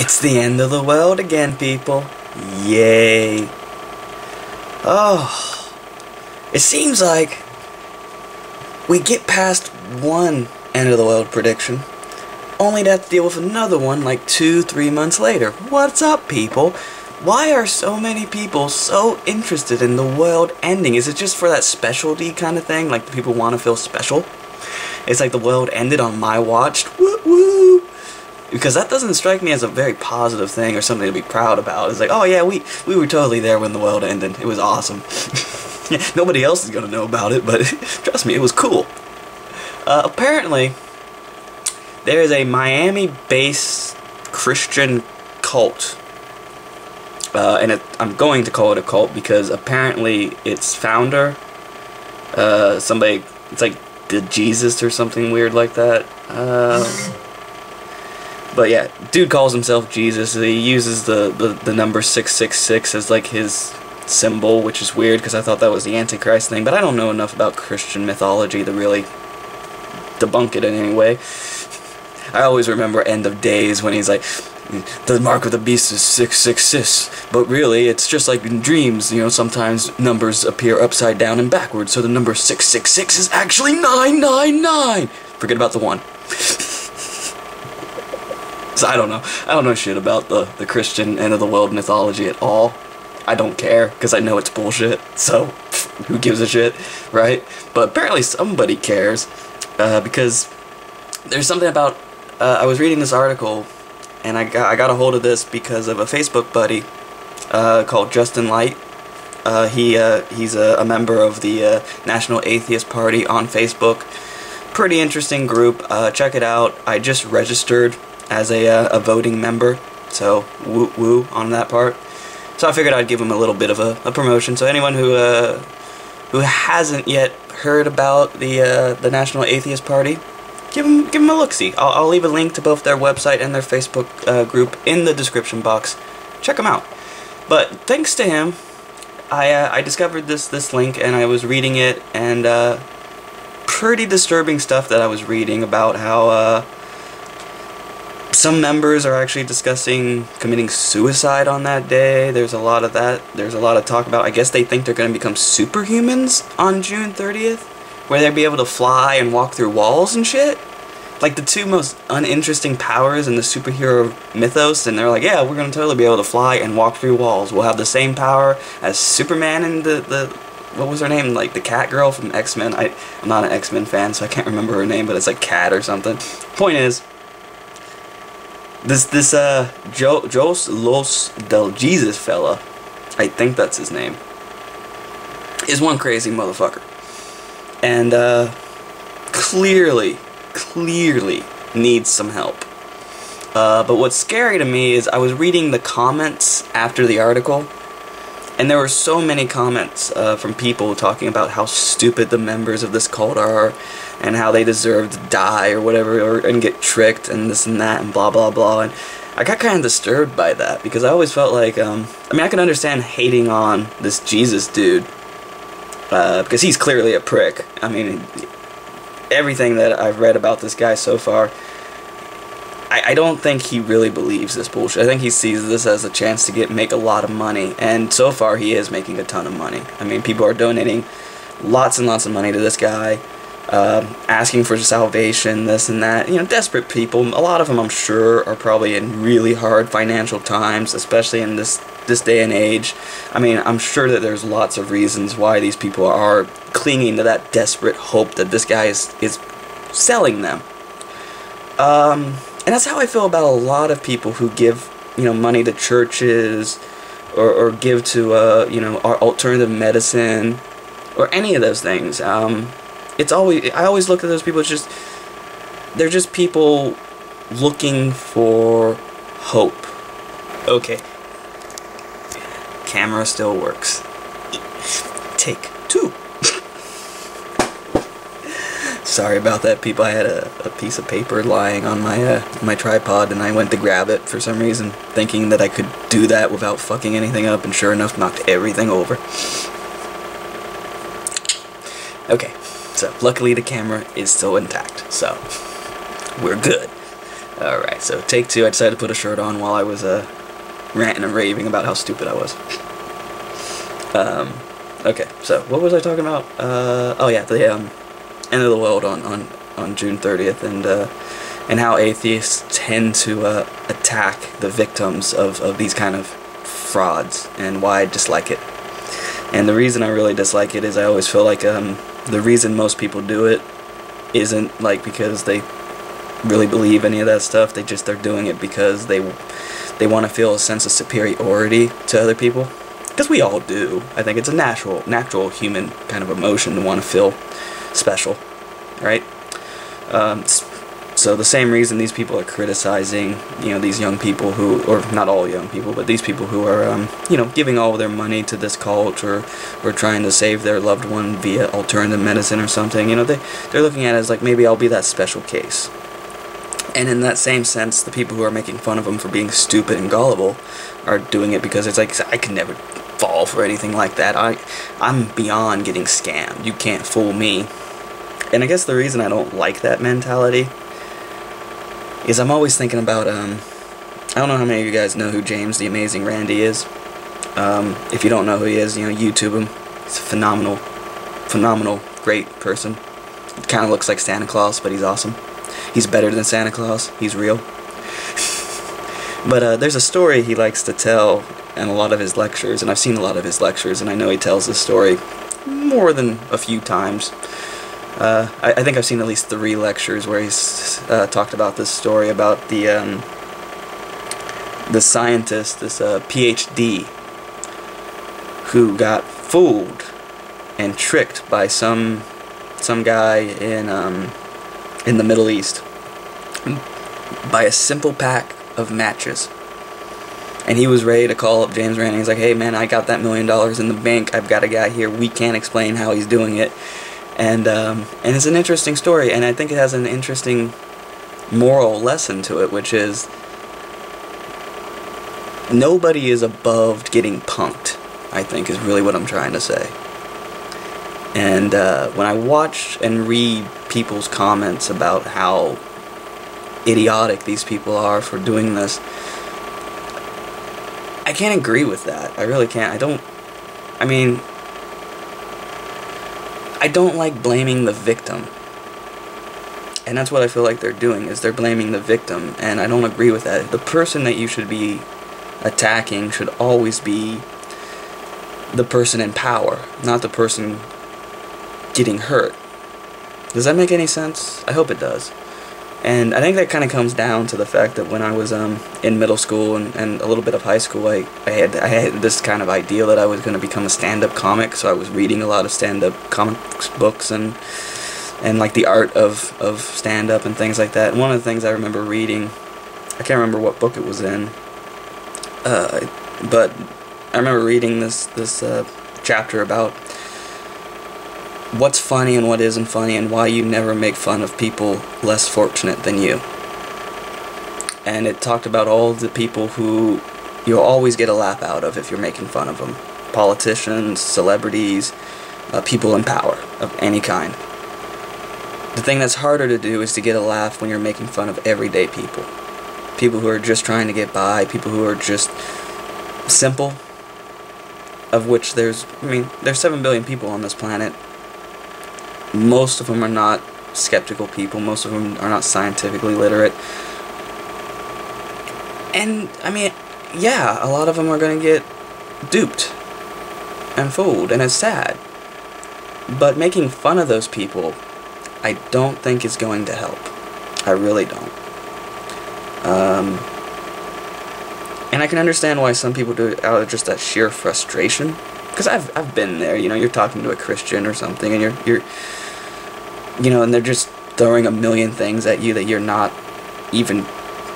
It's the end of the world again, people. Yay. Oh. It seems like we get past one end of the world prediction, only to have to deal with another one like two, three months later. What's up, people? Why are so many people so interested in the world ending? Is it just for that specialty kind of thing? Like people want to feel special? It's like the world ended on my watch. Woo woo! Because that doesn't strike me as a very positive thing or something to be proud about. It's like, oh yeah, we, we were totally there when the world ended. It was awesome. Nobody else is gonna know about it, but trust me, it was cool. Uh, apparently, there is a Miami-based Christian cult. Uh, and it, I'm going to call it a cult because apparently its founder, uh, somebody, it's like the Jesus or something weird like that. But yeah, dude calls himself Jesus. He uses the, the, the number 666 as like his symbol, which is weird because I thought that was the Antichrist thing, but I don't know enough about Christian mythology to really debunk it in any way. I always remember End of Days when he's like, the mark of the beast is 666, but really it's just like in dreams, you know, sometimes numbers appear upside down and backwards, so the number 666 is actually 999! Forget about the 1. So I don't know. I don't know shit about the, the Christian end of the world mythology at all. I don't care, because I know it's bullshit, so who gives a shit, right? But apparently somebody cares, uh, because there's something about, uh, I was reading this article, and I got, I got a hold of this because of a Facebook buddy uh, called Justin Light. Uh, he uh, he's a, a, member of the uh, National Atheist Party on Facebook. Pretty interesting group. Check it out. I just registered as a, uh, a voting member, so woo woo on that part. So I figured I'd give him a little bit of a, a promotion. So anyone who who hasn't yet heard about the the National Atheist Party, give them give them a look see. I'll, I'll leave a link to both their website and their Facebook uh, group in the description box. Check them out. But thanks to him, I uh, I discovered this this link and I was reading it and uh, pretty disturbing stuff that I was reading about how uh, some members are actually discussing committing suicide on that day. There's a lot of that. There's a lot of talk about. I guess they think they're going to become superhumans on June 30th where they'd be able to fly and walk through walls and shit. Like the two most uninteresting powers in the superhero mythos, and they're like, yeah, we're gonna totally be able to fly and walk through walls. We'll have the same power as Superman and the, the what was her name? Like the cat girl from X Men. I I'm not an X Men fan, so I can't remember her name, but it's like Cat or something. Point is, this this uh jo Jos Los del Jesus fella, I think that's his name, is one crazy motherfucker. And uh, clearly, clearly needs some help. Uh, but what's scary to me is I was reading the comments after the article, and there were so many comments uh, from people talking about how stupid the members of this cult are, and how they deserve to die or whatever, or and get tricked and this and that and blah blah blah. And I got kind of disturbed by that because I always felt like, um, I mean, I can understand hating on this Jesus dude uh, because he's clearly a prick. I mean, everything that I've read about this guy so far, I, I don't think he really believes this bullshit. I think he sees this as a chance to get make a lot of money, and so far he is making a ton of money. I mean, people are donating lots and lots of money to this guy. Uh, asking for salvation, this and that. You know, desperate people. A lot of them, I'm sure, are probably in really hard financial times, especially in this this day and age. I mean, I'm sure that there's lots of reasons why these people are clinging to that desperate hope that this guy is is selling them. Um, and that's how I feel about a lot of people who give you know money to churches or, or give to uh, you know our alternative medicine or any of those things. Um, it's always I always look at those people. It's just they're just people looking for hope. Okay. Camera still works. Take two. Sorry about that, people. I had a, a piece of paper lying on my uh, my tripod, and I went to grab it for some reason, thinking that I could do that without fucking anything up, and sure enough, knocked everything over. Okay. So luckily the camera is still intact, so we're good. Alright, so take two. I decided to put a shirt on while I was uh, ranting and raving about how stupid I was. Um, okay, so what was I talking about? Uh, oh yeah, the um, end of the world on, on, on June 30th, and uh, and how atheists tend to uh, attack the victims of, of these kind of frauds, and why I dislike it. And the reason I really dislike it is I always feel like um, the reason most people do it isn't like because they really believe any of that stuff. They just they're doing it because they they want to feel a sense of superiority to other people. Because we all do. I think it's a natural natural human kind of emotion to want to feel special, right? Um, so the same reason these people are criticizing, you know, these young people who, or not all young people, but these people who are, um, you know, giving all their money to this cult or, or trying to save their loved one via alternative medicine or something, you know, they, they're looking at it as like, maybe I'll be that special case. And in that same sense, the people who are making fun of them for being stupid and gullible are doing it because it's like, I can never fall for anything like that. I, I'm beyond getting scammed. You can't fool me. And I guess the reason I don't like that mentality is I'm always thinking about, um, I don't know how many of you guys know who James the Amazing Randi is. Um, if you don't know who he is, you know, YouTube him. He's a phenomenal, phenomenal, great person. Kind of looks like Santa Claus, but he's awesome. He's better than Santa Claus. He's real. but uh, there's a story he likes to tell in a lot of his lectures, and I've seen a lot of his lectures, and I know he tells this story more than a few times. Uh, I, I, think I've seen at least three lectures where he's uh, talked about this story about the um, the scientist, this uh, PhD, who got fooled and tricked by some some guy in um, in the Middle East by a simple pack of matches. And he was ready to call up James Randi. He's like, "Hey man, I got that million dollars in the bank. I've got a guy here. We can't explain how he's doing it." And um, and it's an interesting story, and I think it has an interesting moral lesson to it, which is nobody is above getting punked. I think is really what I'm trying to say. And uh, when I watch and read people's comments about how idiotic these people are for doing this, I can't agree with that. I really can't. I don't. I mean, I don't like blaming the victim. And that's what I feel like they're doing, is they're blaming the victim, and I don't agree with that. The person that you should be attacking should always be the person in power, not the person getting hurt. Does that make any sense? I hope it does. And I think that kind of comes down to the fact that when I was um, in middle school and, and a little bit of high school, I, I had I had this kind of idea that I was going to become a stand-up comic. So I was reading a lot of stand-up comics books and and like the art of of stand-up and things like that. And one of the things I remember reading, I can't remember what book it was in, uh, but I remember reading this this uh, chapter about what's funny and what isn't funny and why you never make fun of people less fortunate than you. And it talked about all the people who you'll always get a laugh out of if you're making fun of them. Politicians, celebrities, uh, people in power of any kind. The thing that's harder to do is to get a laugh when you're making fun of everyday people. People who are just trying to get by, people who are just simple, of which there's, I mean, there's 7 billion people on this planet, most of them are not skeptical people. Most of them are not scientifically literate. And, I mean, yeah, a lot of them are going to get duped and fooled, and it's sad. But making fun of those people, I don't think is going to help. I really don't. Um, and I can understand why some people do it out of just that sheer frustration because I've I've been there. You know, you're talking to a Christian or something, and you're you're, you know, and they're just throwing a million things at you that you're not even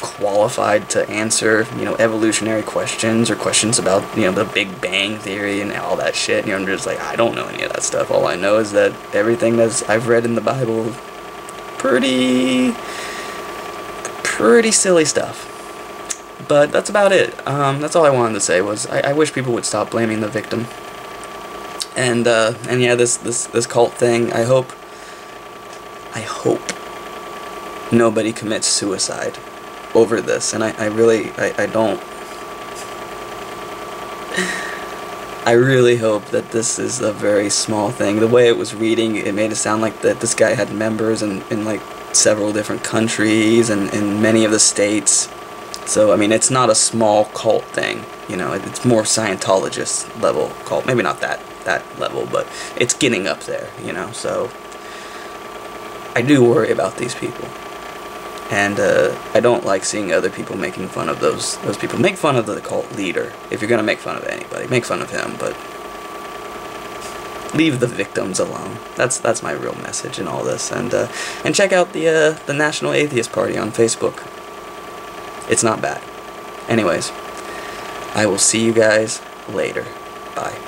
qualified to answer. You know, evolutionary questions or questions about you know the Big Bang theory and all that shit. And you're just like, I don't know any of that stuff. All I know is that everything that I've read in the Bible, pretty, pretty silly stuff but that's about it. Um, that's all I wanted to say was I, I, wish people would stop blaming the victim and uh, and yeah, this this this cult thing. I hope. I hope nobody commits suicide over this, and I, I really, I, I don't. I really hope that this is a very small thing. The way it was reading, it made it sound like that this guy had members in, in like several different countries and in many of the states. So, I mean, it's not a small cult thing, you know, it's more Scientologist level cult. Maybe not that, that level, but it's getting up there, you know, so I do worry about these people. And uh, I don't like seeing other people making fun of those those people. Make fun of the cult leader. If you're gonna make fun of anybody, make fun of him, but leave the victims alone. That's that's my real message in all this. And uh, and check out the uh, the National Atheist Party on Facebook. It's not bad. Anyways, I will see you guys later. Bye.